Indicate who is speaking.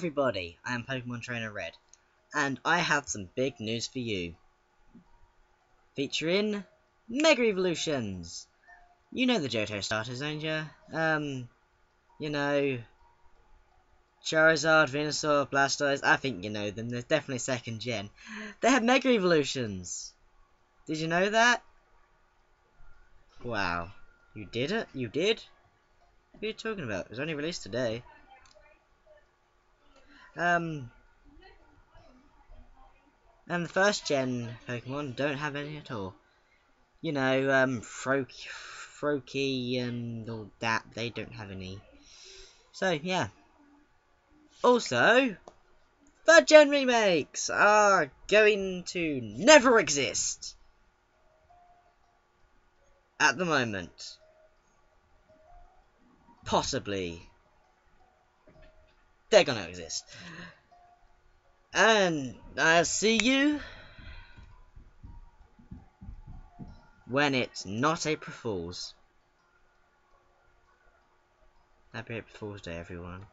Speaker 1: everybody, I am Pokemon Trainer Red, and I have some big news for you. Featuring Mega Evolutions! You know the Johto starters, don't you? Um, you know, Charizard, Venusaur, Blastoise, I think you know them, they're definitely second gen. They have Mega Evolutions! Did you know that? Wow. You did it? You did? What are you talking about? It was only released today. Um, and the first gen Pokemon don't have any at all. You know, um, Froakie, and all that, they don't have any. So, yeah. Also, third gen remakes are going to never exist. At the moment. Possibly they're gonna exist. And I'll see you when it's not April Fool's. Happy April Fool's Day, everyone.